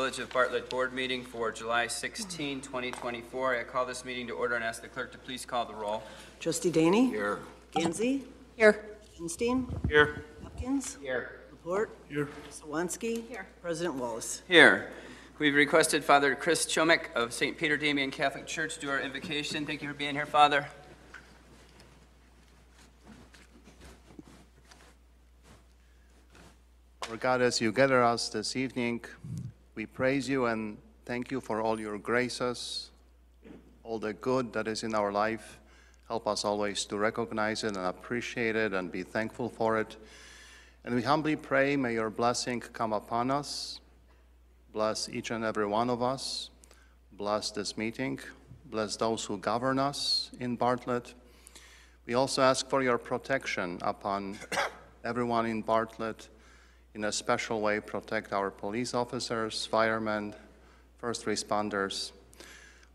Village of Bartlett Board meeting for July 16, 2024. I call this meeting to order and ask the clerk to please call the roll. Trustee Daney? Here. Gandsey? Here. Gunsteen? Here. Hopkins? Here. Laporte? Here. Swansky? Here. President Wallace? Here. We've requested Father Chris Chomek of St. Peter Damian Catholic Church do our invocation. Thank you for being here, Father. Lord God, as you gather us this evening, we praise you and thank you for all your graces, all the good that is in our life. Help us always to recognize it and appreciate it and be thankful for it. And we humbly pray, may your blessing come upon us. Bless each and every one of us. Bless this meeting. Bless those who govern us in Bartlett. We also ask for your protection upon everyone in Bartlett in a special way protect our police officers, firemen, first responders.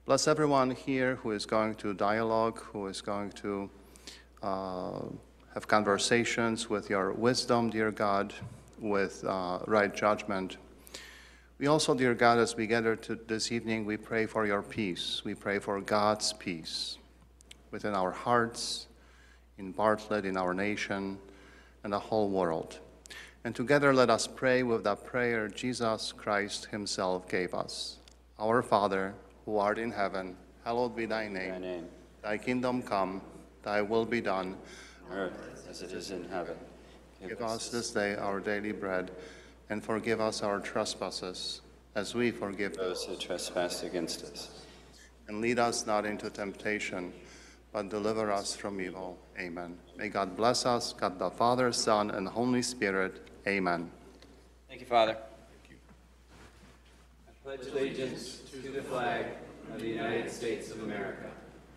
Bless everyone here who is going to dialogue, who is going to uh, have conversations with your wisdom, dear God, with uh, right judgment. We also, dear God, as we gather to this evening, we pray for your peace. We pray for God's peace within our hearts, in Bartlett, in our nation, and the whole world. And together let us pray with that prayer Jesus Christ himself gave us. Our Father, who art in heaven, hallowed be thy Thy name. name, Thy kingdom come, thy will be done. on earth as it is in heaven. Give us this day our daily bread, and forgive us our trespasses, as we forgive those who trespass against us. And lead us not into temptation, but deliver us from evil. Amen. May God bless us, God the Father, Son, and Holy Spirit. Amen. Thank you, Father. Thank you. I pledge allegiance to the flag of the United States of America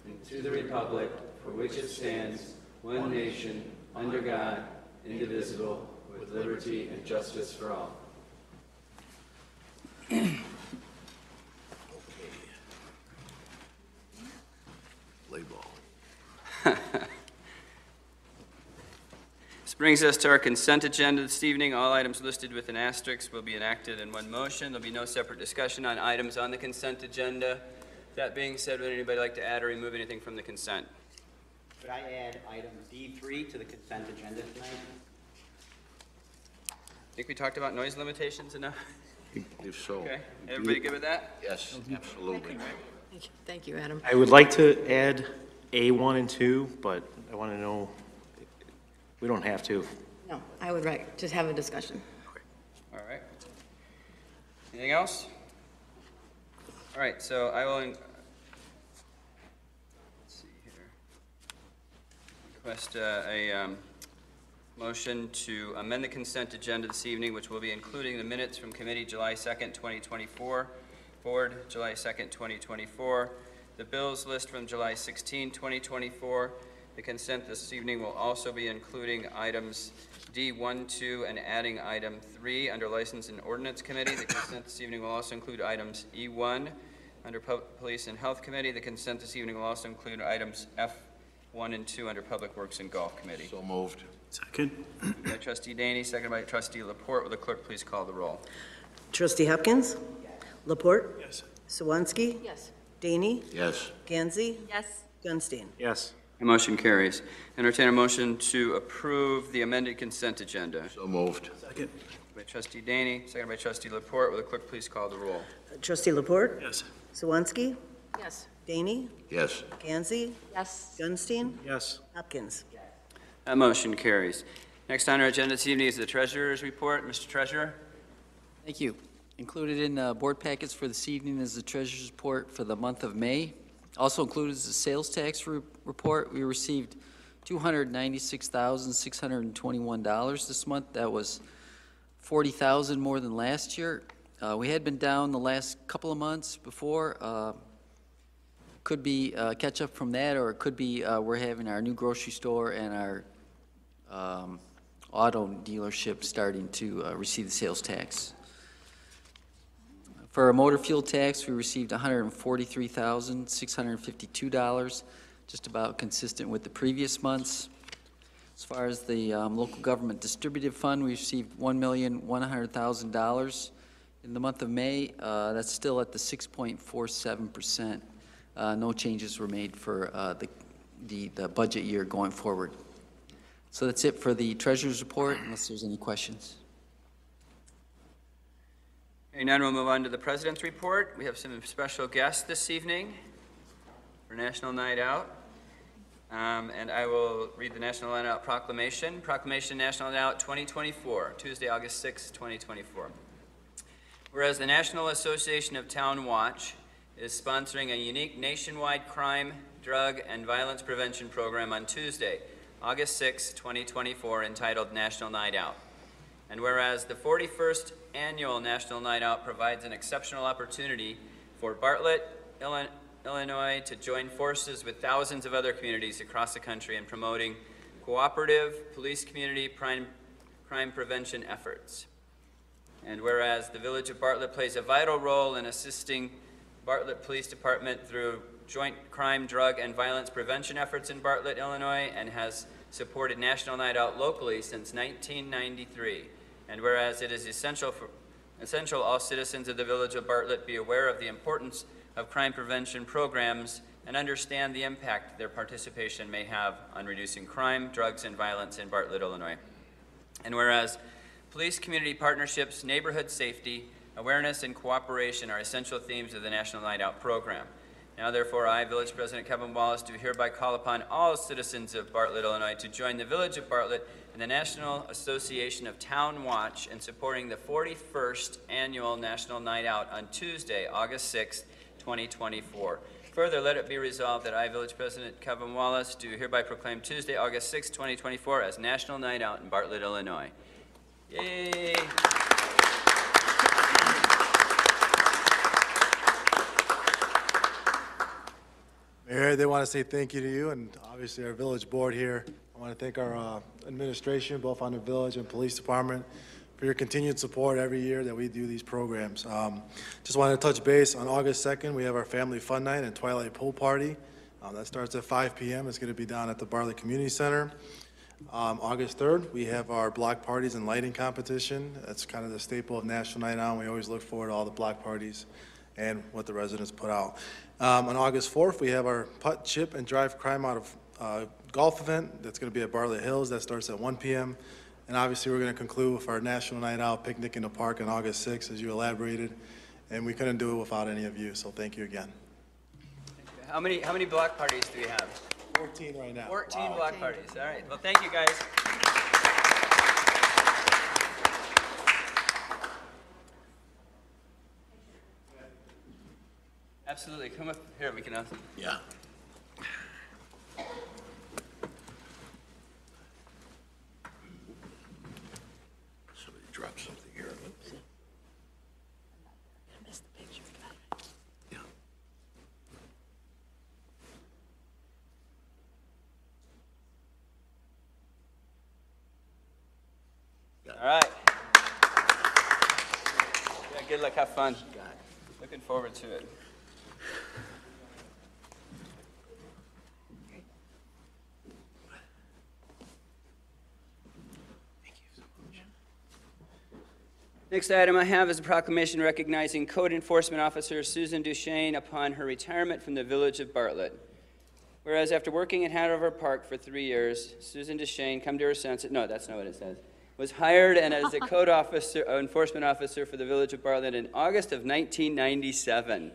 and to the republic for which it stands, one nation, under God, indivisible, with liberty and justice for all. okay. Play ball. This brings us to our consent agenda this evening. All items listed with an asterisk will be enacted in one motion. There'll be no separate discussion on items on the consent agenda. That being said, would anybody like to add or remove anything from the consent? Could I add item D3 to the consent agenda tonight? I Think we talked about noise limitations enough? If so. Okay, everybody good with that? Yes, absolutely. Thank you- Thank you, Adam. I would like to add A1 and 2, but I want to know, we don't have to. No, I would like, just have a discussion. All right. Anything else? All right, so I will, let's see here. Request uh, a um, motion to amend the consent agenda this evening, which will be including the minutes from committee July 2nd, 2024, board July 2nd, 2024, the bills list from July 16, 2024. The consent this evening will also be including items D1, 2, and adding item 3 under License and Ordinance Committee. The consent this evening will also include items E1 under Pub- Police and Health Committee. The consent this evening will also include items F1 and 2 under Public Works and Golf Committee. So moved. Second. By trustee Daney, second by trustee Laporte. Will the clerk please call the roll? Trustee Hopkins? Yes. Laporte? Yes. Swansky? Yes. Daney? Yes. Gandsey? Yes. Gunsteen? Yes. The motion carries. Entertain a motion to approve the amended consent agenda. So moved. Second. By trustee Daney, second by trustee Laporte. Will the clerk please call the roll? Trustee Laporte? Yes. Swansky? Yes. Daney? Yes. Gandsey? Yes. Gunsteen? Yes. Hopkins? That motion carries. Next on our agenda this evening is the treasurer's report. Mr. Treasurer? Thank you. Included in uh, board packets for this evening is the treasurer's report for the month of May. Also included is the sales tax re- report. We received $296,621 this month. That was 40,000 more than last year. Uh, We had been down the last couple of months before. Uh, Could be uh, catch up from that, or it could be uh, we're having our new grocery store and our um, auto dealership starting to uh, receive the sales tax. For our motor fuel tax, we received $143,652, just about consistent with the previous months. As far as the um, local government distributive fund, we received $1,100,000. In the month of May, uh, that's still at the 6.47%. Uh, No changes were made for uh, the, the, the budget year going forward. So that's it for the treasurer's report, unless there's any questions. Hearing none, we'll move on to the president's report. We have some special guests this evening for National Night Out. Um, And I will read the National Night Out proclamation. Proclamation National Night Out 2024, Tuesday, August 6, 2024. Whereas the National Association of Town Watch is sponsoring a unique nationwide crime, drug, and violence prevention program on Tuesday, August 6, 2024, entitled National Night Out. And whereas the 41st Annual National Night Out provides an exceptional opportunity for Bartlett, Illinois to join forces with thousands of other communities across the country in promoting cooperative police community crime, crime prevention efforts. And whereas the Village of Bartlett plays a vital role in assisting Bartlett Police Department through joint crime, drug, and violence prevention efforts in Bartlett, Illinois, and has supported National Night Out locally since 1993. And whereas it is essential for, essential all citizens of the Village of Bartlett be aware of the importance of crime prevention programs and understand the impact their participation may have on reducing crime, drugs, and violence in Bartlett, Illinois. And whereas police community partnerships, neighborhood safety, awareness, and cooperation are essential themes of the National Night Out program. Now therefore, I, Village President Kevin Wallace, do hereby call upon all citizens of Bartlett, Illinois to join the Village of Bartlett and the National Association of Town Watch in supporting the 41st Annual National Night Out on Tuesday, August 6th, 2024. Further, let it be resolved that I, Village President Kevin Wallace, do hereby proclaim Tuesday, August 6th, 2024 as National Night Out in Bartlett, Illinois. Yay! Mayor, they want to say thank you to you and obviously our village board here. I want to thank our uh, administration, both on the village and police department, for your continued support every year that we do these programs. Um, Just wanted to touch base, on August 2nd, we have our Family Fun Night and Twilight Pool Party. Um, That starts at 5 PM. It's going to be down at the Barley Community Center. Um, August 3rd, we have our block parties and lighting competition. That's kind of the staple of National Night Out. We always look forward to all the block parties and what the residents put out. Um, On August 4th, we have our putt, chip, and drive crime out of uh, golf event. That's going to be at Bartlett Hills. That starts at 1 PM. And obviously, we're going to conclude with our National Night Out picnic in the park on August 6th, as you elaborated. And we couldn't do it without any of you, so thank you again. How many, how many block parties do we have? 14 right now. 14 block parties, all right. Well, thank you, guys. Absolutely, come up here, we can, uh, Yeah. Somebody dropped something here. Yeah. all right. Yeah, good luck, have fun. Looking forward to it. Next item I have is a proclamation recognizing Code Enforcement Officer Susan DuChesne upon her retirement from the Village of Bartlett. Whereas after working at Hanover Park for three years, Susan DuChesne, come to her senses, no, that's not what it says, was hired and as a code officer, uh, enforcement officer for the Village of Bartlett in August of 1997.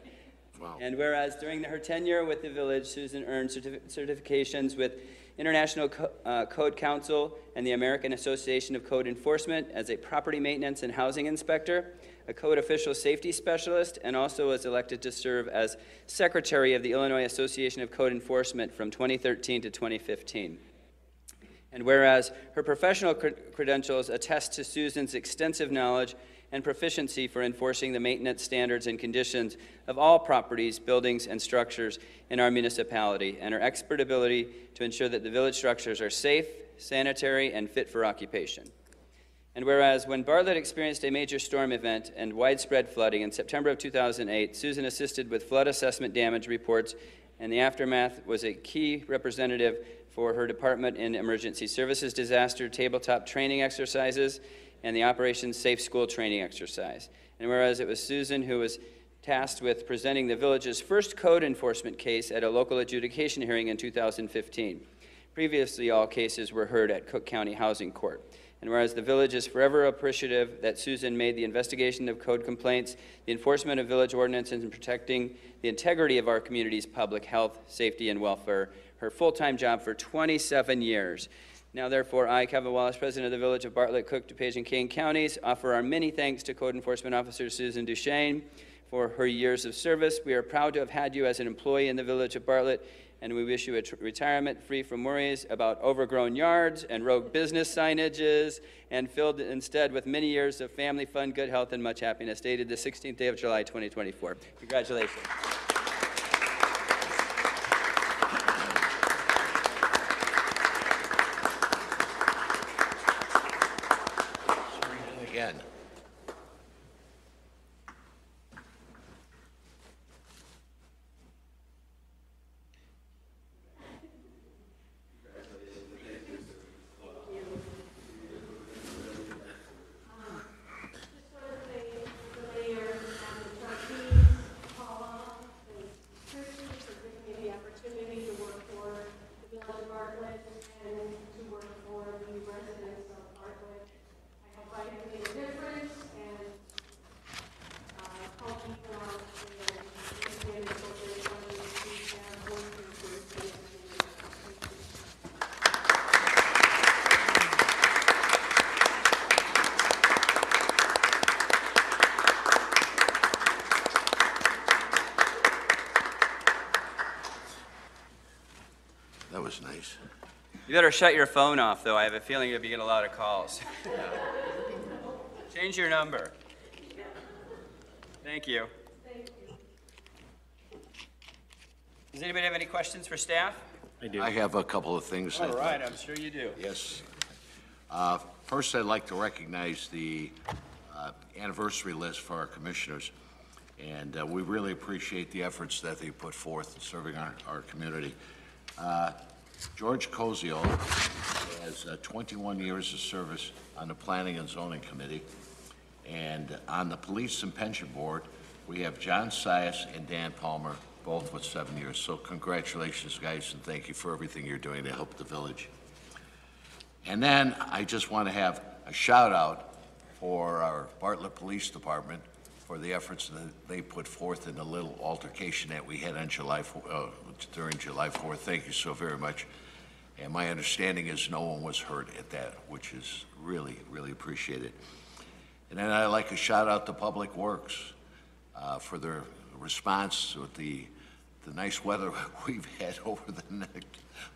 Wow. And whereas during her tenure with the village, Susan earned certif- certifications with International Co- uh, Code Council and the American Association of Code Enforcement as a property maintenance and housing inspector, a code official safety specialist, and also was elected to serve as secretary of the Illinois Association of Code Enforcement from 2013 to 2015. And whereas her professional cred- credentials attest to Susan's extensive knowledge and proficiency for enforcing the maintenance standards and conditions of all properties, buildings, and structures in our municipality, and her expert ability to ensure that the village structures are safe, sanitary, and fit for occupation. And whereas when Bartlett experienced a major storm event and widespread flooding in September of 2008, Susan assisted with flood assessment damage reports, and the aftermath was a key representative for her department in emergency services disaster tabletop training exercises and the Operation Safe School training exercise. And whereas it was Susan who was tasked with presenting the village's first code enforcement case at a local adjudication hearing in 2015. Previously, all cases were heard at Cook County Housing Court. And whereas the village is forever appreciative that Susan made the investigation of code complaints, the enforcement of village ordinances, and protecting the integrity of our community's public health, safety, and welfare, her full-time job for 27 years. Now therefore, I, Kevin Wallace, President of the Village of Bartlett, Cook, DuPage, and Kane Counties, offer our many thanks to Code Enforcement Officer Susan DuChesne for her years of service. We are proud to have had you as an employee in the Village of Bartlett, and we wish you a retirement free from worries about overgrown yards and rogue business signages, and filled instead with many years of family fun, good health, and much happiness. Dated the 16th day of July, 2024. Congratulations. Again. for giving me the opportunity to work for the village of Bartlett and to work for the residents of Bartlett. I hope I can make a difference and, uh, help people out and understand the appropriate funding we have working for the city. Thank you. That was nice. You better shut your phone off, though. I have a feeling you'll be getting a lot of calls. Change your number. Thank you. Thank you. Does anybody have any questions for staff? I do. I have a couple of things. All right, I'd right, like- I'm sure you do. Yes. Uh, First, I'd like to recognize the uh, anniversary list for our commissioners. And uh, we really appreciate the efforts that they put forth in serving our, our community. Uh, George Cozio has uh, 21 years of service on the Planning and Zoning Committee. And on the Police and Pension Board, we have John Sias and Dan Palmer, both with seven years. So congratulations, guys, and thank you for everything you're doing to help the village. And then I just want to have a shout out for our Bartlett Police Department for the efforts that they put forth in the little altercation that we had on July, uh, during July 4th. Thank you so very much. And my understanding is no one was hurt at that, which is really, really appreciated. And then I'd like to shout out to Public Works uh, for their response with the, the nice weather we've had over the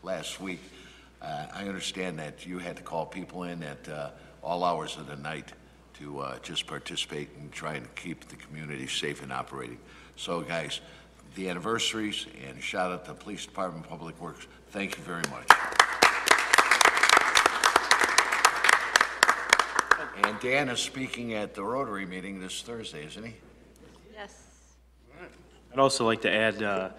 last week. Uh, I understand that you had to call people in at uh, all hours of the night to uh, just participate and try and keep the community safe and operating. So, guys, the anniversaries and shout out to the Police Department, Public Works, thank you very much. And Dan is speaking at the Rotary meeting this Thursday, isn't he? Yes. I'd also like to add, uh,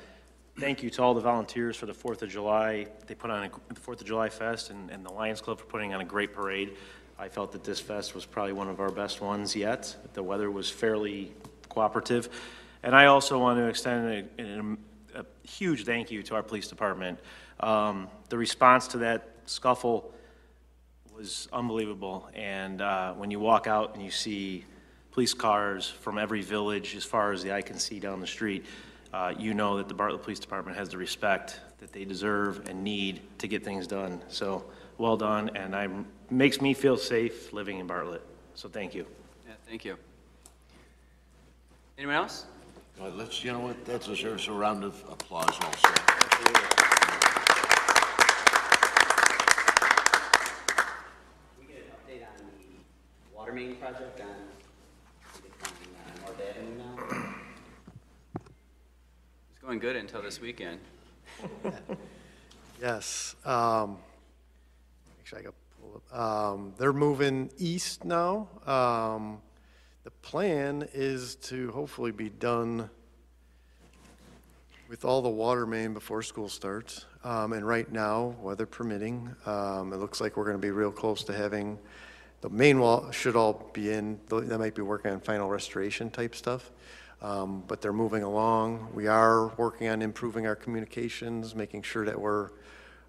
thank you to all the volunteers for the Fourth of July. They put on a- the Fourth of July Fest and, and the Lions Club for putting on a great parade. I felt that this fest was probably one of our best ones yet. The weather was fairly cooperative. And I also want to extend a, a, a huge thank you to our police department. Um, the response to that scuffle was unbelievable. And uh, when you walk out and you see police cars from every village as far as the eye can see down the street, uh, you know that the Bartlett Police Department has the respect that they deserve and need to get things done. So, well done, and I, makes me feel safe living in Bartlett. So thank you. Yeah, thank you. Anyone else? Well, let's, you know what, that deserves a round of applause also. We get an update on the water main project on, it's on uh, North Avenue now? It's going good until this weekend. Yes. um, Actually, I got, pull up. Um, they're moving east now. Um, The plan is to hopefully be done with all the water main before school starts. Um, And right now, weather permitting, um, it looks like we're going to be real close to having The main wall should all be in, they might be working on final restoration type stuff, Um, but they're moving along. We are working on improving our communications, making sure that we're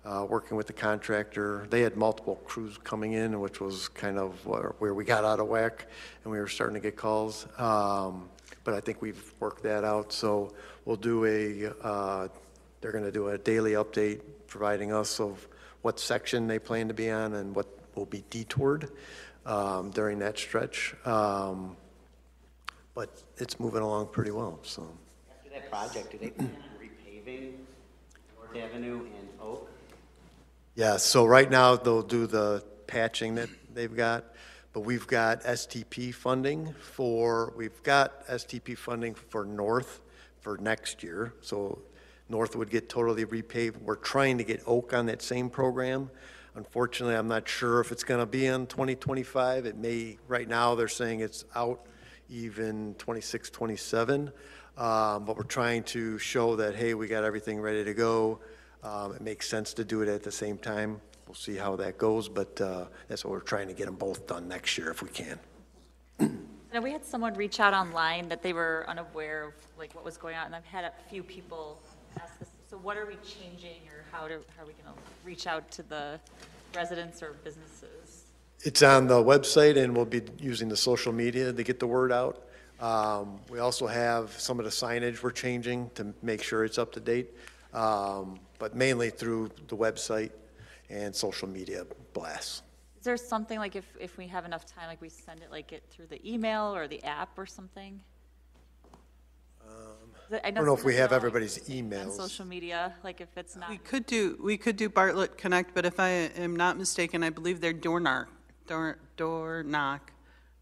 uh, working with the contractor. They had multiple crews coming in, which was kind of where we got out of whack, and we were starting to get calls. Um, But I think we've worked that out, so we'll do a, uh, they're going to do a daily update, providing us of what section they plan to be on and what will be detoured um, during that stretch. Um, But it's moving along pretty well, so. After that project, do they repaving North Avenue and Oak? Yeah, so right now, they'll do the patching that they've got, but we've got STP funding for, we've got STP funding for North for next year, so North would get totally repaved. We're trying to get Oak on that same program. Unfortunately, I'm not sure if it's gonna be in 2025. It may, right now, they're saying it's out even 26, 27. Um, But we're trying to show that, hey, we got everything ready to go. Um, It makes sense to do it at the same time. We'll see how that goes, but uh, that's what we're trying to get them both done next year if we can. Now, we had someone reach out online that they were unaware of, like, what was going on, and I've had a few people ask this, so what are we changing, or how do, how are we gonna reach out to the residents or businesses? It's on the website, and we'll be using the social media to get the word out. Um, We also have some of the signage we're changing to make sure it's up to date, um, but mainly through the website and social media blasts. Is there something, like, if, if we have enough time, like, we send it, like, it through the email or the app or something? I I don't know if we have everybody's they'll, like, emails. social media, like, if it's not, We could do, we could do Bartlett Connect, but if I am not mistaken, I believe they're door knock, door, door knock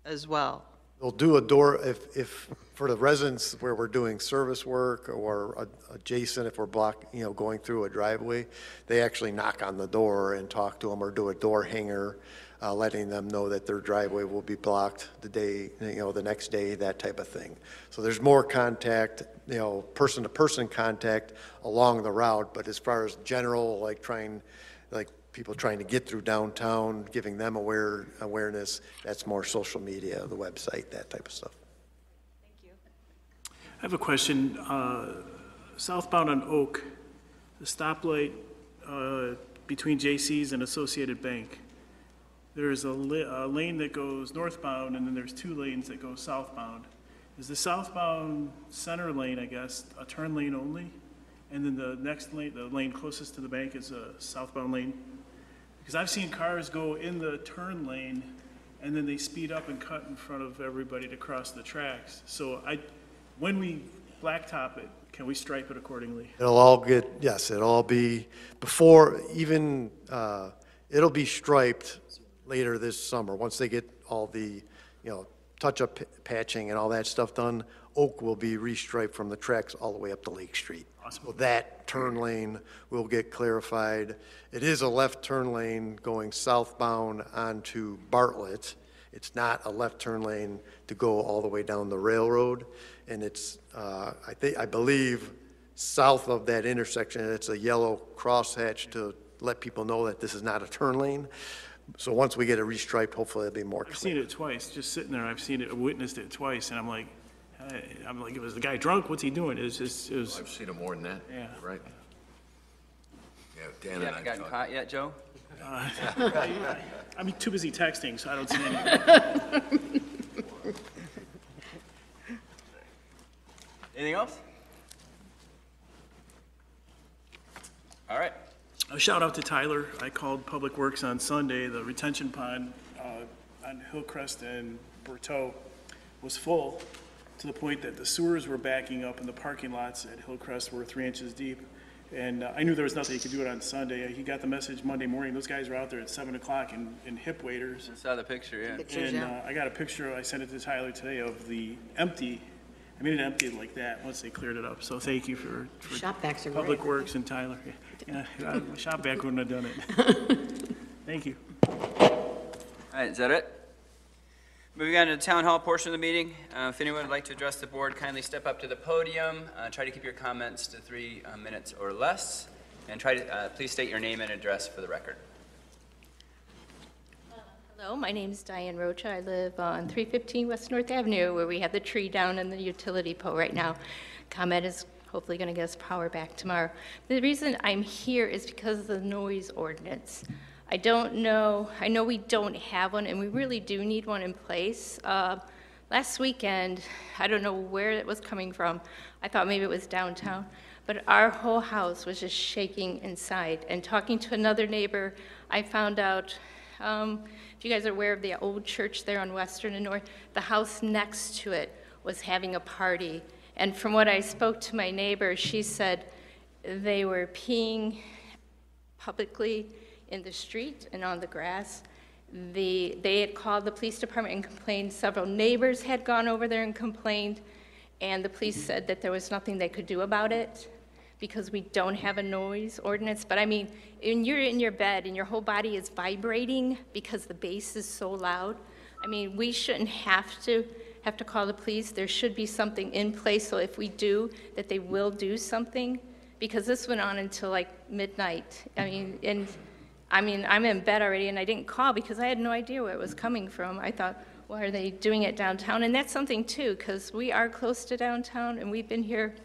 as well. They'll do a door, if, if, for the residents where we're doing service work or adjacent, if we're block, you know, going through a driveway, they actually knock on the door and talk to them or do a door hanger, uh, letting them know that their driveway will be blocked the day, you know, the next day, that type of thing. So there's more contact, you know, person-to-person contact along the route, but as far as general, like trying, like people trying to get through downtown, giving them aware, awareness, that's more social media, the website, that type of stuff. thank you. I have a question. Uh, Southbound on Oak, the stoplight uh, between J.C.'s and Associated Bank, there's a a lane that goes northbound, and then there's two lanes that go southbound. Is the southbound center lane, I guess, a turn lane only? And then the next lane, the lane closest to the bank is a southbound lane? Because I've seen cars go in the turn lane, and then they speed up and cut in front of everybody to cross the tracks. So I, when we blacktop it, can we stripe it accordingly? It'll all get, yes, it'll all be, before, even, uh, it'll be striped later this summer, once they get all the, you know, touch-up patching and all that stuff done. Oak will be restriped from the tracks all the way up to Lake Street. That turn lane will get clarified. It is a left turn lane going southbound onto Bartlett. It's not a left turn lane to go all the way down the railroad. And it's, uh, I think, I believe, south of that intersection, it's a yellow crosshatch to let people know that this is not a turn lane. So once we get it restriped, hopefully it'll be more I've seen clear. it twice, just sitting there, I've seen it, witnessed it twice, and I'm like, I- I'm like, it was the guy drunk? What's he doing? It was just, it was, I've seen him more than that. Yeah. Right? Yeah, Dan You and I haven't gotten talked. caught yet, Joe? I'm too busy texting, so I don't see anything. Anything else? All right. A shout out to Tyler. I called Public Works on Sunday. The retention pond uh, on Hillcrest and Berteau was full to the point that the sewers were backing up and the parking lots at Hillcrest were three inches deep. And uh, I knew there was nothing he could do it on Sunday. He got the message Monday morning. Those guys were out there at seven o'clock in, in hip waders. Saw the picture, yeah. Pictures, And yeah. uh, I got a picture, I sent it to Tyler today of the empty, I mean, it empty like that once they cleared it up. So thank you for, for Shop vacs are Public great. Works and Tyler. Yeah, yeah, shop vac wouldn't have done it. Thank you. All right, is that it? Moving on to the town hall portion of the meeting. Uh, If anyone would like to address the board, kindly step up to the podium. Uh, Try to keep your comments to three uh, minutes or less. And try to, uh, please state your name and address for the record. Hello, my name is Diane Rocha. I live on 315 West North Avenue, where we have the tree down and the utility pole right now. ComEd is hopefully going to get us power back tomorrow. The reason I'm here is because of the noise ordinance. I don't know, I know we don't have one, and we really do need one in place. Uh, Last weekend, I don't know where it was coming from. I thought maybe it was downtown. But our whole house was just shaking inside. And talking to another neighbor, I found out, um, if you guys are aware of the old church there on Western and North, the house next to it was having a party. And from what I spoke to my neighbor, she said they were peeing publicly in the street and on the grass. The, they had called the police department and complained. Several neighbors had gone over there and complained. And the police said that there was nothing they could do about it because we don't have a noise ordinance. But I mean, when you're in your bed and your whole body is vibrating because the bass is so loud, I mean, we shouldn't have to have to call the police. There should be something in place so if we do, that they will do something. Because this went on until like midnight. I mean, and I mean, I'm in bed already and I didn't call because I had no idea where it was coming from. I thought, why are they doing it downtown? And that's something too, because we are close to downtown and we've been here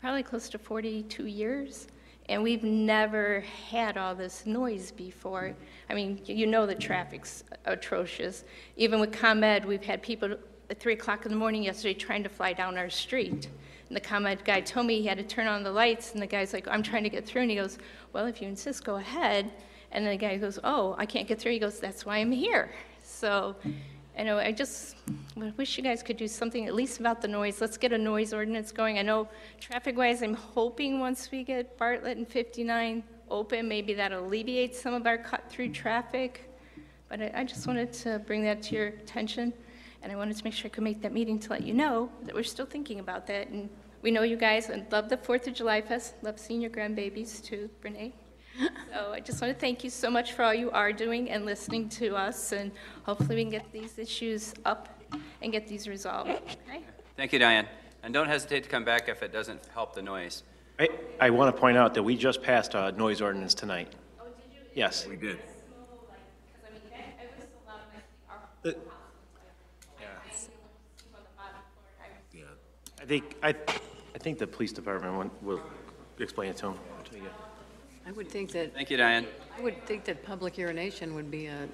probably close to 42 years. And we've never had all this noise before. I mean, you know the traffic's atrocious. Even with ComEd, we've had people at 3 o'clock in the morning yesterday trying to fly down our street. And the ComEd guy told me he had to turn on the lights, and the guy's like, I'm trying to get through. And he goes, Well, if you insist, go ahead. And the guy goes, Oh, I can't get through. He goes, That's why I'm here. So, you know, I just wish you guys could do something at least about the noise. Let's get a noise ordinance going. I know traffic-wise, I'm hoping once we get Bartlett and 59 open, maybe that alleviates some of our cut-through traffic. But I, I just wanted to bring that to your attention, and I wanted to make sure I could make that meeting to let you know that we're still thinking about that. And we know you guys and love the Fourth of July Fest, love seeing your grandbabies too, Renee. So I just want to thank you so much for all you are doing and listening to us, and hopefully we can get these issues up and get these resolved, okay? Thank you, Diane. And don't hesitate to come back if it doesn't help the noise. I, I want to point out that we just passed a noise ordinance tonight. Oh, yes. We did. I think, I, I think the police department will- will explain it to them. I would think that, Thank you, Diane. I would think that public urination would be a,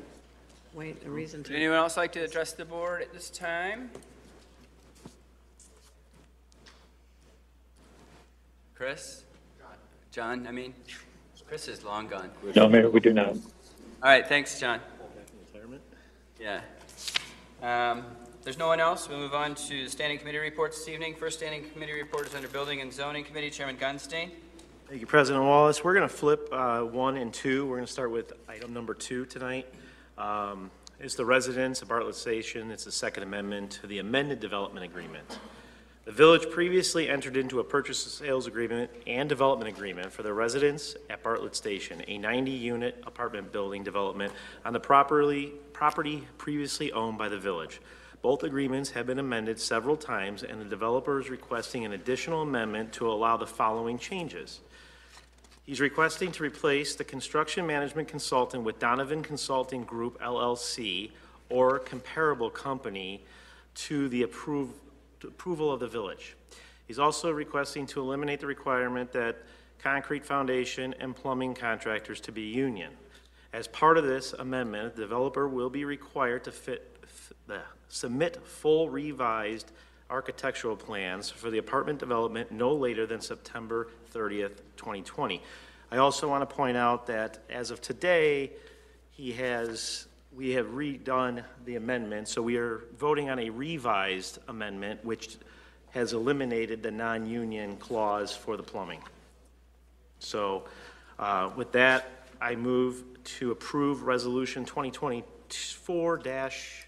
wait, a reason Would to. anyone else like to address the board at this time? Chris? John, I mean? Chris is long gone. No, Mayor, we do not. All right, thanks, John. Yeah. Um, There's no one else. We'll move on to the standing committee reports this evening. First standing committee report is under Building and Zoning Committee, Chairman Gunsteen. Thank you, President Wallace. We're going to flip uh, one and two. We're going to start with item number two tonight. Um, It's the residents of Bartlett Station. It's the Second Amendment to the amended development agreement. The village previously entered into a purchase and sales agreement and development agreement for the residents at Bartlett Station, a 90-unit apartment building development on the properly, property previously owned by the village. Both agreements have been amended several times, and the developer is requesting an additional amendment to allow the following changes. He's requesting to replace the construction management consultant with Donovan Consulting Group LLC or comparable company to the approve, to approval of the village. He's also requesting to eliminate the requirement that concrete foundation and plumbing contractors to be union. As part of this amendment, the developer will be required to fit, submit full revised architectural plans for the apartment development no later than September 30th, 2020. I also want to point out that as of today, he has, we have redone the amendment, so we are voting on a revised amendment, which has eliminated the non-union clause for the plumbing. So uh, with that, I move to approve Resolution 2024-66,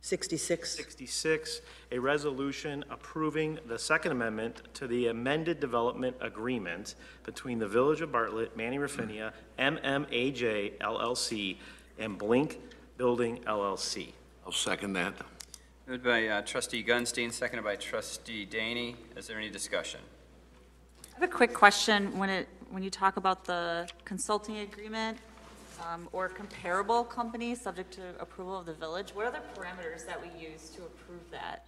66. 66, a resolution approving the Second Amendment to the amended development agreement between the Village of Bartlett, Manny Rafidia, MMAJ LLC, and Blink Building LLC. I'll second that. Moved by uh, trustee Gunsteen, seconded by trustee Daney. Is there any discussion? I have a quick question. When it, when you talk about the consulting agreement, um, or comparable companies, subject to approval of the village? What are the parameters that we use to approve that?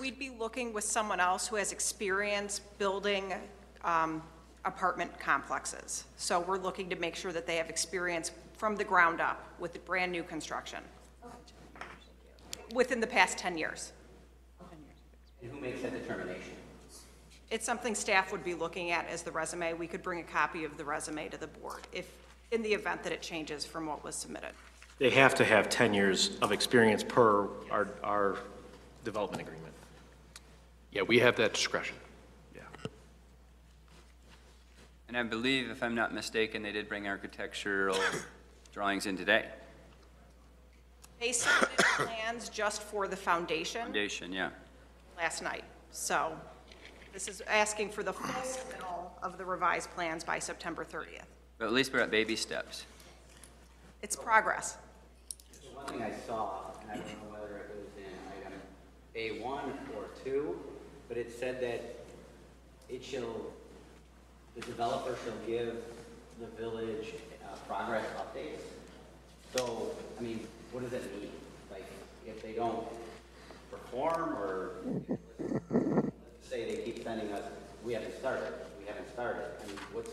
We'd be looking with someone else who has experience building um, apartment complexes. So we're looking to make sure that they have experience from the ground up with the brand-new construction. Within the past 10 years. And who makes that determination? It's something staff would be looking at as the resume. We could bring a copy of the resume to the board if, in the event that it changes from what was submitted. They have to have 10 years of experience per our, our development agreement. Yeah, we have that discretion. Yeah. And I believe, if I'm not mistaken, they did bring architectural drawings in today. They submitted plans just for the foundation Foundation, yeah. last night. So this is asking for the full submittal of the revised plans by September 30th. But at least we're at baby steps. It's progress. The One thing I saw, and I don't know whether it was in item A1 or 2, but it said that it shall, the developer shall give the village uh, progress updates. So, I mean, what does that mean? Like, if they don't perform, or, let's say they keep sending us, we haven't started, we haven't started, I mean, what's,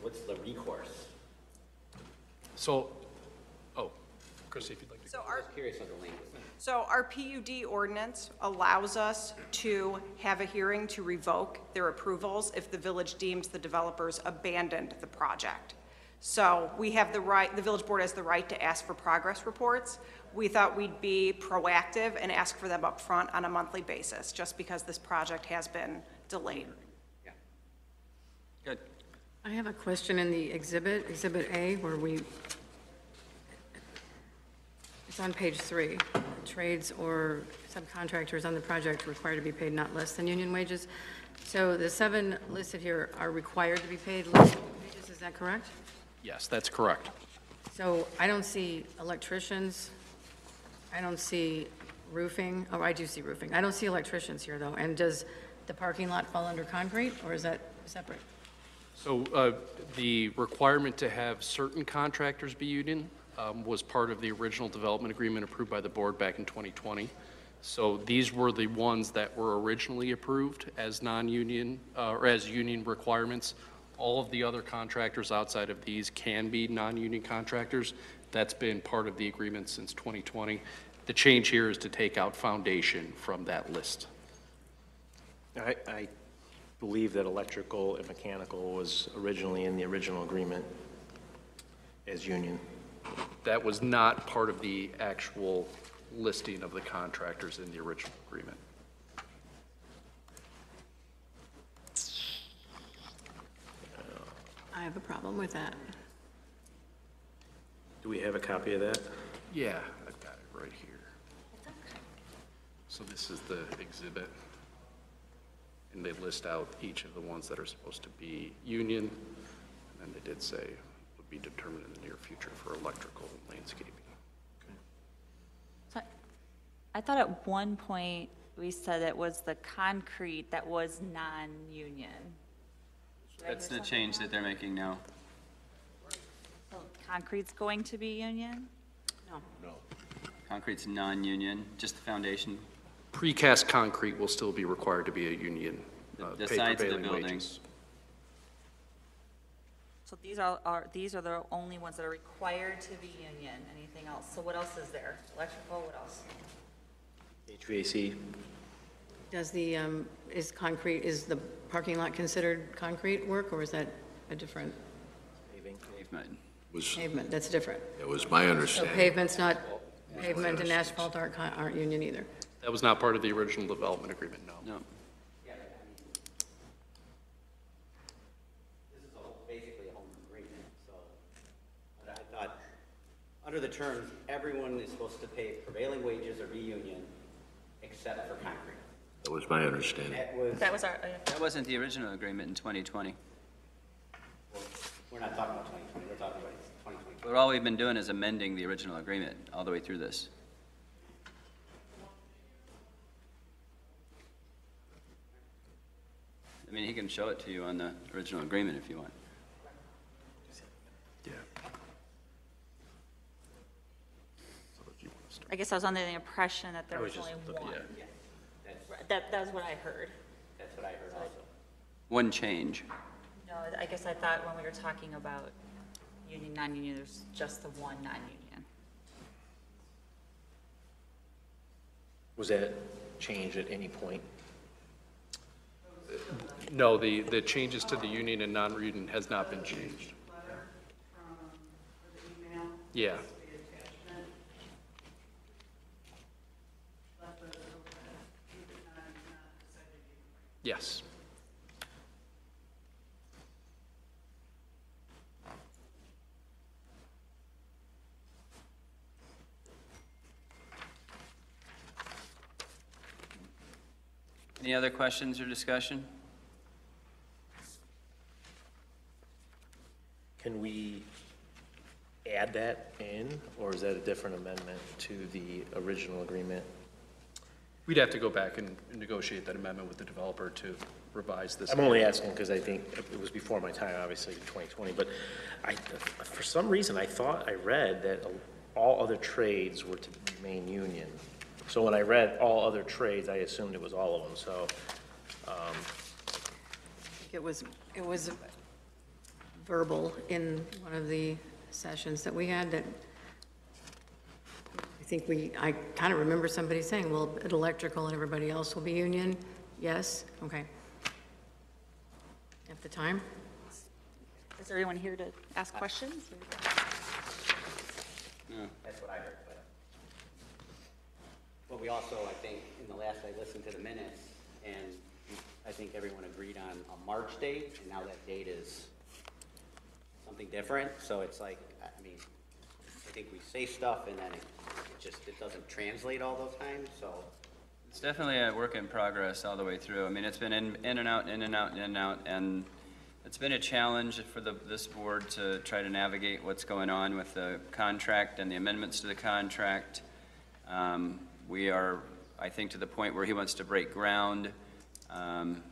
what's the recourse? So, oh, Chrissy, if you'd like to. So our, Just curious of the language. So our PUD ordinance allows us to have a hearing to revoke their approvals if the village deems the developers abandoned the project. So we have the right, the village board has the right to ask for progress reports. We thought we'd be proactive and ask for them up front on a monthly basis, just because this project has been delayed. Yeah. Good. I have a question in the exhibit, Exhibit A, where we, it's on page three. Trades or subcontractors on the project required to be paid not less than union wages. So the seven listed here are required to be paid less than wages, is that correct? Yes, that's correct. So I don't see electricians, I don't see roofing, oh, I do see roofing. I don't see electricians here, though. And does the parking lot fall under concrete, or is that separate? So uh, the requirement to have certain contractors be union um, was part of the original development agreement approved by the board back in 2020. So these were the ones that were originally approved as non-union, uh, or as union requirements. All of the other contractors outside of these can be non-union contractors. That's been part of the agreement since 2020. The change here is to take out foundation from that list. I, I believe that electrical and mechanical was originally in the original agreement as union. That was not part of the actual listing of the contractors in the original agreement. I have a problem with that. Do we have a copy of that? Yeah, I've got it right here. So this is the exhibit. And they list out each of the ones that are supposed to be union. And then they did say would be determined in the near future for electrical and landscaping. So I thought at one point, we said it was the concrete that was non-union. Did I That's hear the something change that they're making now. So Concrete's going to be union? No. No. Concrete's non-union, just the foundation. Precast concrete will still be required to be a union. The- uh, the pay sides of the prevailing building. wages. So these are, are, these are the only ones that are required to be union, anything else? So what else is there? Electrical, what else? HVAC, Does the, um, is concrete, is the parking lot considered concrete work, or is that a different Pavement. Was, pavement? That's different. it was my So understanding. pavement's not, pavement and asphalt aren't, con- aren't union either. That was not part of the original development agreement, no. No. Yeah, this is a whole- basically a home agreement, so, but I thought, under the terms, everyone is supposed to pay prevailing wages or be union, except for concrete. That was my understanding. That was, That was our, uh, That wasn't the original agreement in 2020. we're not talking about 2020, we're talking about 2022. But all we've been doing is amending the original agreement all the way through this. I mean, he can show it to you on the original agreement if you want. Yeah. I guess I was under the impression that there I was was only looking- one. yeah. That, that was what I heard. That's what I heard also. One change. No, I guess I thought when we were talking about union, non-union, there's just the one non-union. Was that changed at any point? No, the, the changes to the union and non-union has not been changed. Yeah. Yes. Any other questions or discussion? Can we add that in, or is that a different amendment to the original agreement? We'd have to go back and negotiate that amendment with the developer to revise this. I'm only asking because I think it was before my time, obviously, in 2020, but I, for some reason, I thought I read that all other trades were to remain union. So when I read all other trades, I assumed it was all of them, so, um, It was, it was verbal in one of the sessions that we had that I think we, I kind of remember somebody saying, well, at electrical and everybody else will be union. Yes, okay. At the time? Is everyone here to ask questions? or- That's what I heard, but. But we also, I think, in the last, I listened to the minutes, and I think everyone agreed on a March date, and now that date is something different, so it's like, I mean, I think we say stuff and then it just, it doesn't translate all those times, so. It's definitely a work in progress all the way through. I mean, it's been in, in and out, in and out, in and out, and it's been a challenge for the, this board to try to navigate what's going on with the contract and the amendments to the contract. Um, we are, I think, to the point where he wants to break ground. Um,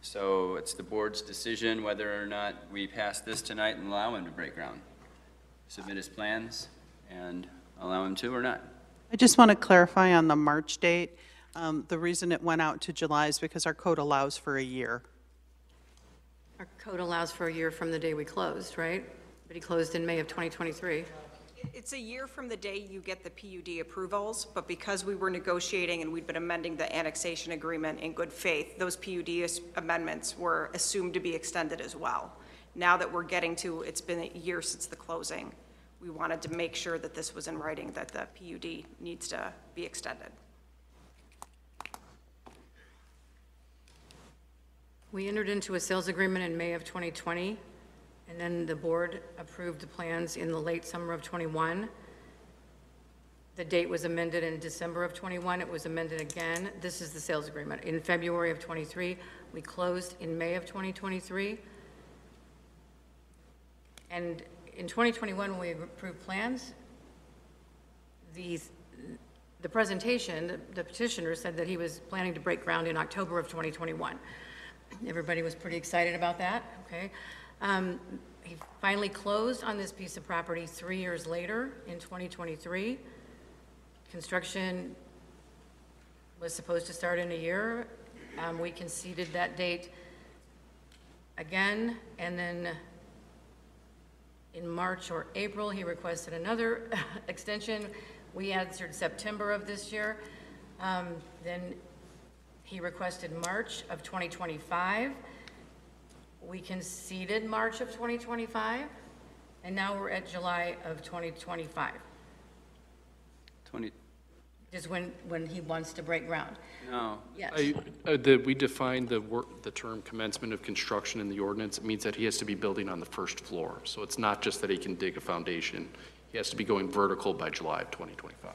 so it's the board's decision whether or not we pass this tonight and allow him to break ground. Submit his plans and allow him to or not. I just want to clarify on the March date. Um, The reason it went out to July is because our code allows for a year. Our code allows for a year from the day we closed, right? But he closed in May of 2023. It's a year from the day you get the PUD approvals, but because we were negotiating and we'd been amending the annexation agreement in good faith, those PUD amendments were assumed to be extended as well. Now that we're getting to, it's been a year since the closing, we wanted to make sure that this was in writing, that the PUD needs to be extended. We entered into a sales agreement in May of 2020, and then the board approved the plans in the late summer of '21. The date was amended in December of '21, it was amended again. This is the sales agreement. In February of '23, we closed in May of 2023. And in 2021, when we approved plans, the, the presentation, the petitioner said that he was planning to break ground in October of 2021. Everybody was pretty excited about that, okay? Um, He finally closed on this piece of property three years later, in 2023. Construction was supposed to start in a year. Um, We conceded that date again, and then in March or April, he requested another extension. We answered September of this year. Um, Then he requested March of 2025. We conceded March of 2025, and now we're at July of 2025, 20, is when, when he wants to break ground. no. Yes. I- uh, The, we defined the work, the term commencement of construction in the ordinance. It means that he has to be building on the first floor. So it's not just that he can dig a foundation. He has to be going vertical by July of 2025.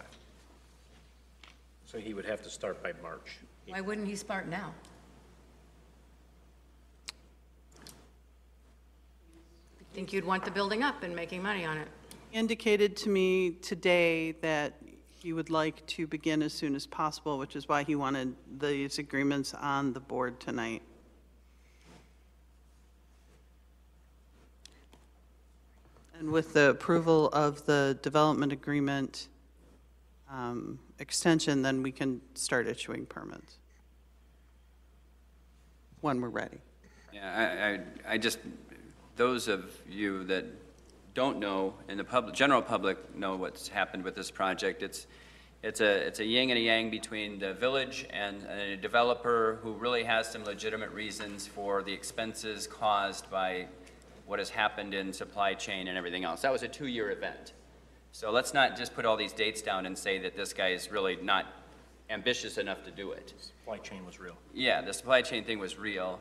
so he would have to start by March. Why wouldn't he start now? Think you'd want the building up and making money on it. Indicated to me today that he would like to begin as soon as possible, which is why he wanted these agreements on the board tonight. And with the approval of the development agreement, um, extension, then we can start issuing permits when we're ready. Yeah, I, I, I just, those of you that don't know, and the public, general public know what's happened with this project. It's, it's a, it's a yin and a yang between the village and a developer who really has some legitimate reasons for the expenses caused by what has happened in supply chain and everything else. That was a two-year event. So let's not just put all these dates down and say that this guy is really not ambitious enough to do it. Supply chain was real. Yeah, the supply chain thing was real.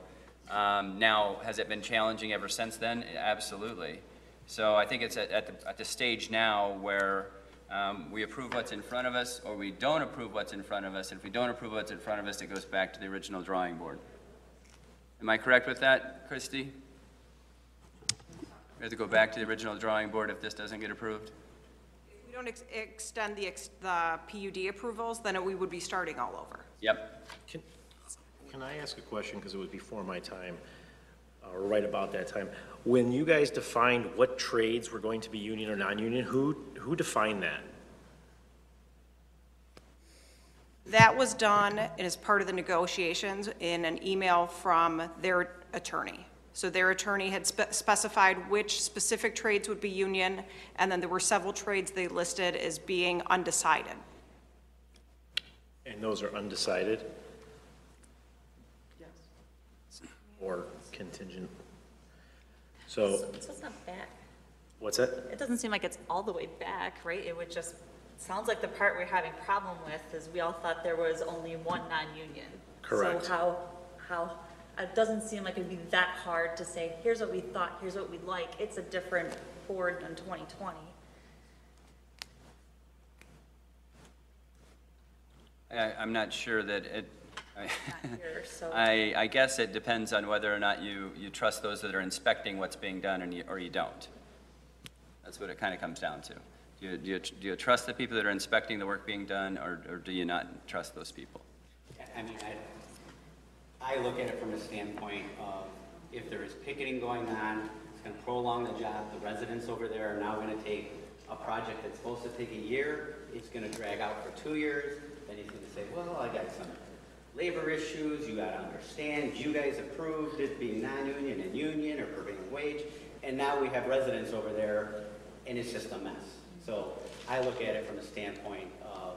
Um, Now, has it been challenging ever since then? Absolutely. So I think it's at, at the, at the stage now where um, we approve what's in front of us, or we don't approve what's in front of us. And if we don't approve what's in front of us, it goes back to the original drawing board. Am I correct with that, Christie? We have to go back to the original drawing board if this doesn't get approved? If we don't ex- extend the, ex- the PUD approvals, then we would be starting all over. Yep. Can, can I ask a question, because it was before my time, uh, or right about that time? When you guys defined what trades were going to be union or non-union, who, who defined that? That was done as part of the negotiations in an email from their attorney. So their attorney had spe- specified which specific trades would be union, and then there were several trades they listed as being undecided. And those are undecided? Yes. Or contingent? So, So it's not back. what's that? It doesn't seem like it's all the way back, right? It would just, sounds like the part we're having problem with is we all thought there was only one non-union. Correct. So how, how, it doesn't seem like it'd be that hard to say, here's what we thought, here's what we'd like. It's a different board than 2020. I, I'm not sure that it, I- here, so- I, I guess it depends on whether or not you, you trust those that are inspecting what's being done and you, or you don't. That's what it kind of comes down to. Do you, do you, do you trust the people that are inspecting the work being done, or, or do you not trust those people? I mean, I, I look at it from a standpoint of if there is picketing going on, it's gonna prolong the job. The residents over there are now gonna take a project that's supposed to take a year, it's gonna drag out for two years. Then he's gonna say, well, I got some labor issues, you gotta understand, you guys approved it being non-union and union or prevailing wage. And now we have residents over there and it's just a mess. So I look at it from a standpoint of,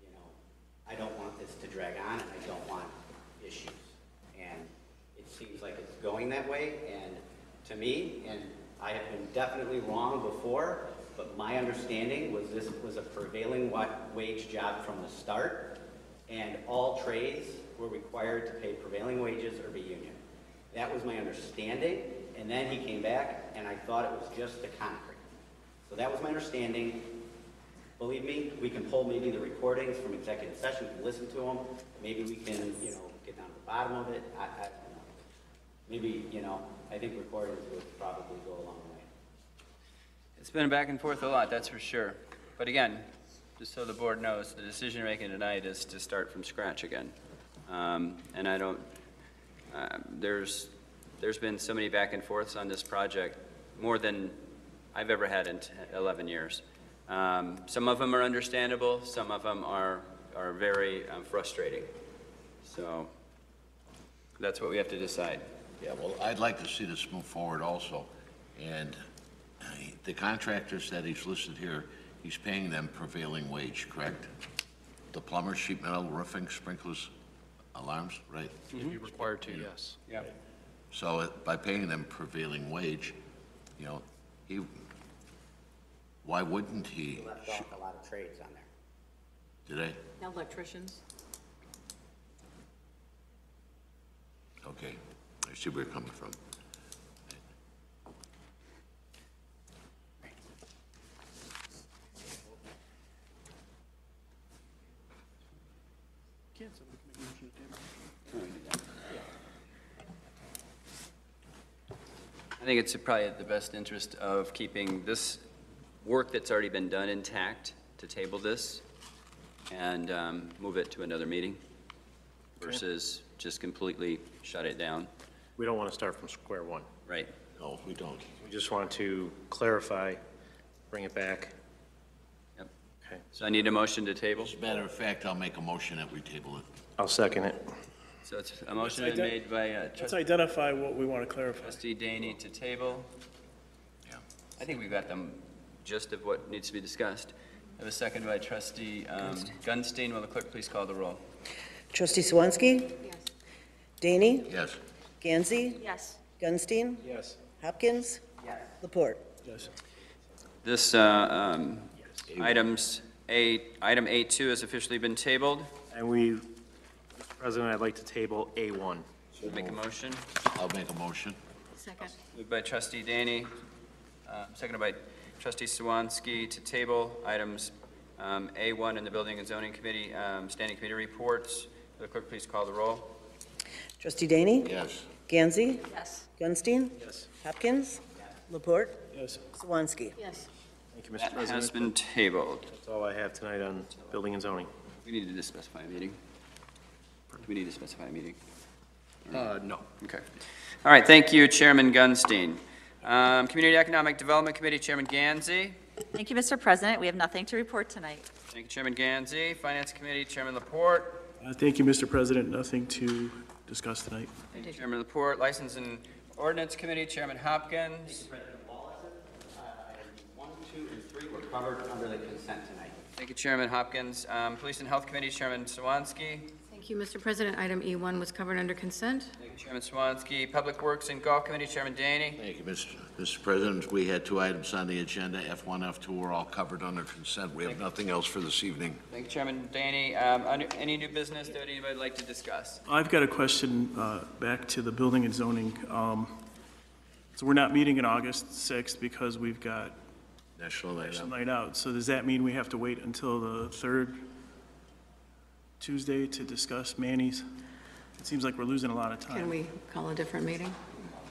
you know, I don't want this to drag on, and I don't want issues. And it seems like it's going that way, and to me, and I have been definitely wrong before, but my understanding was this was a prevailing wa- wage job from the start, and all trades were required to pay prevailing wages or be union. That was my understanding, and then he came back, and I thought it was just the concrete. So that was my understanding. Believe me, we can pull maybe the recordings from executive session, we can listen to them. Maybe we can, you know, get down to the bottom of it. I, I don't know. Maybe, you know, I think recordings would probably go a long way. It's been back and forth a lot, that's for sure. But again, just so the board knows, the decision you're making tonight is to start from scratch again. Um, And I don't, uh, there's, there's been so many back and forths on this project, more than I've ever had in 10 11 years. Um, Some of them are understandable, some of them are, are very um, frustrating. So that's what we have to decide. Yeah, well, I'd like to see this move forward also. And uh, the contractors that he's listed here, he's paying them prevailing wage, correct? The plumbers, sheet metal, roofing, sprinklers, alarms, right? If you're required to, yes. Yeah. So uh, by paying them prevailing wage, you know, he, why wouldn't he? He left off a lot of trades on there. Did I? Electricians? Okay, I see where you're coming from. Think it's probably the best interest of keeping this work that's already been done intact, to table this and um, move it to another meeting versus just completely shut it down. We don't want to start from square one. Right. No, we don't. We just want to clarify, bring it back. Yep. Okay. So I need a motion to table. As a matter of fact, I'll make a motion that we table it. I'll second it. So it's a motion been ident- made by uh, Let's identify what we want to clarify. trustee Daney to table. Yeah. I think we've got the gist of what needs to be discussed. I have a second by trustee um, Gunsteen. Will the clerk please call the roll? Trustee Swansky? Yes. Daney? Yes. Gandsey? Yes. Gunsteen? Yes. Hopkins? Yes. Laporte? Yes. This, uh, um, items, A, item A2 has officially been tabled. And we, Mr. President, I'd like to table A1. Make a motion. I'll make a motion. Second. Moved by trustee Daney, uh, seconded by trustee Swansky to table items um, A1 in the Building and Zoning Committee, um, Standing Committee reports. Will the clerk please call the roll? Trustee Daney? Yes. Gandsey? Yes. Gunsteen? Yes. Hopkins? Laporte? Yes. Swansky? Yes. Thank you, Mr. That has President. been tabled. That's all I have tonight on building and zoning. We need to specify a meeting. Do we need to specify a meeting? Uh, no. Okay. All right, thank you, Chairman Gunsteen. Um, Community Economic Development Committee, Chairman Gandsey. Thank you, Mr. President. We have nothing to report tonight. Thank you, Chairman Gandsey. Finance Committee, Chairman Laporte. Uh, Thank you, Mr. President. Nothing to discuss tonight. Thank you, Chairman Laporte. License and Ordinance Committee, Chairman Hopkins. President Wallace, uh, one, two, and three were covered under the consent tonight. Thank you, Chairman Hopkins. Um, Police and Health Committee, Chairman Swansky. Thank you, Mr. President. Item E1 was covered under consent. Thank you, Chairman Swansky. Public Works and Golf Committee, Chairman Daney. Thank you, Mr. Mr. President. We had two items on the agenda, F1, F2, were all covered under consent. We have nothing else for this evening. Thank you, Chairman Daney. Um, under- Any new business that anybody would like to discuss? I've got a question uh, back to the building and zoning. Um, So we're not meeting in August 6th because we've got National Night National Out. Night Out. So does that mean we have to wait until the third Tuesday to discuss Manny's? It seems like we're losing a lot of time. Can we call a different meeting?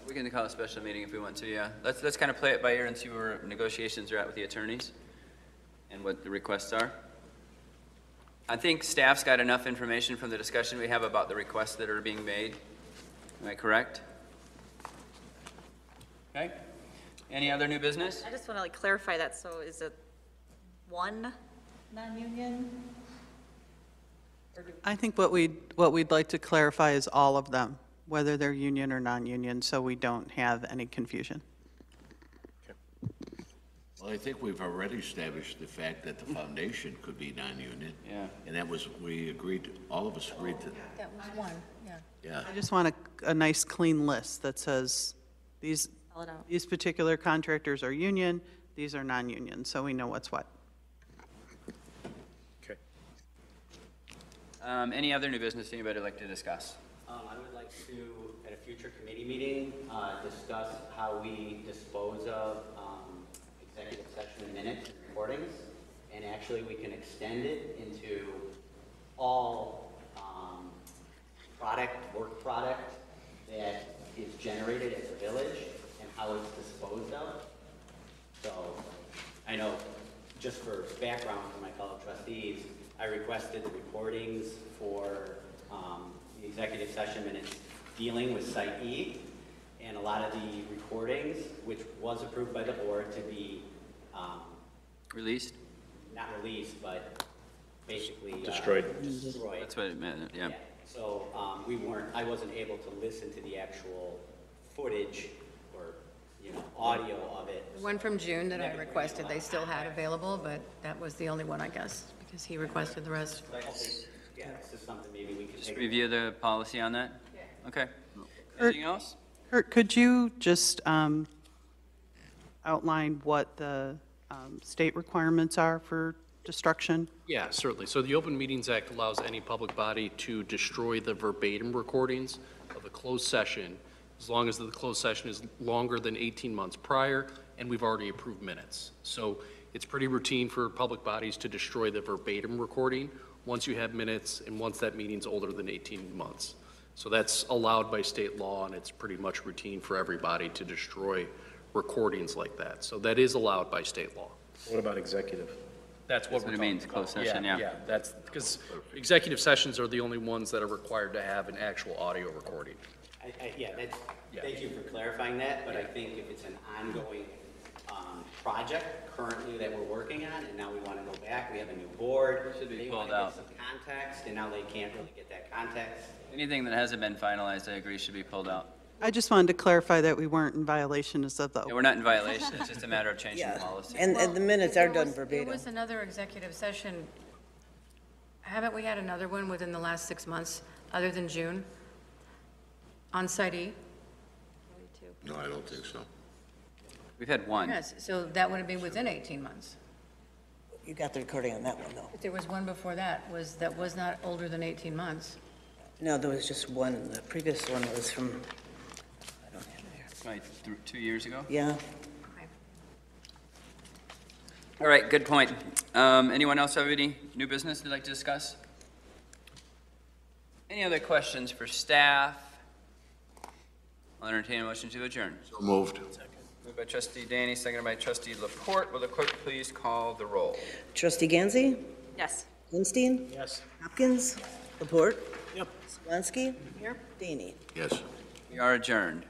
We can call a special meeting if we want to, yeah. Let's, let's kind of play it by ear and see where negotiations are at with the attorneys and what the requests are. I think staff's got enough information from the discussion we have about the requests that are being made. Am I correct? Okay. Any other new business? I just want to like clarify that. So is it one non-union? Or do- I think what we'd, what we'd like to clarify is all of them, whether they're union or non-union, so we don't have any confusion. Well, I think we've already established the fact that the foundation could be non-union. Yeah. And that was, we agreed, all of us agreed to, That That was one, yeah. yeah. I just want a, a nice clean list that says, these, Spell it out. these particular contractors are union, these are non-union, so we know what's what. Um, any other new business anybody would like to discuss? Um, I would like to, at a future committee meeting, uh, discuss how we dispose of, um, executive session minutes and recordings. And actually, we can extend it into all, um, product, work product that is generated at the village and how it's disposed of. So, I know, just for background for my fellow trustees, I requested the recordings for um, the executive session minutes dealing with Site E, and a lot of the recordings, which was approved by the board to be um, Released? not released, but basically. uh, Destroyed. Destroyed. That's what it meant, yeah. So um, we weren't, I wasn't able to listen to the actual footage or, you know, audio of it. The one from June that I requested, they still had available, but that was the only one, I guess, because he requested the rest. So yeah, this is something maybe we could Just review the policy on that? Okay. Kurt- Anything else? Kurt, could you just um, outline what the um, state requirements are for destruction? Yeah, certainly. So the Open Meetings Act allows any public body to destroy the verbatim recordings of a closed session as long as the closed session is longer than 18 months prior, and we've already approved minutes. So it's pretty routine for public bodies to destroy the verbatim recording once you have minutes and once that meeting's older than 18 months. So that's allowed by state law, and it's pretty much routine for everybody to destroy recordings like that. So that is allowed by state law. What about executive? That's what That's we're what it talking about. closed session, yeah. Yeah, that's, oh, because executive sessions are the only ones that are required to have an actual audio recording. I, I, yeah, that's, Yeah. thank you for clarifying that, but I think if it's an ongoing, project currently that we're working on, and now we want to go back, we have a new board. Should be They pulled wanna get out. Some context, and now they can't really get that context. Anything that hasn't been finalized, I agree, should be pulled out. I just wanted to clarify that we weren't in violation of the Yeah, we're not in violation, it's just a matter of changing Yeah. the policy. And, and the minutes are done There verbatim. was another executive session. Haven't we had another one within the last six months, other than June? On Site E? No, I don't think so. We've had one. Yes, so that would have been within 18 months. You got the recording on that one, though. But there was one before that, was, that was not older than 18 months. No, there was just one. The previous one was from, I don't have it here. Like, th- two years ago? yeah. All right, good point. Um, Anyone else have any new business they'd like to discuss? Any other questions for staff? I'll entertain a motion to adjourn. So moved. Moved by trustee Danny, seconded by trustee Laporte. Will the clerk please call the roll? Trustee Gandsey? Yes. Gunsteen? Yes. Hopkins? Laporte? Yep. Swansky? Here. Daney? Yes. We are adjourned.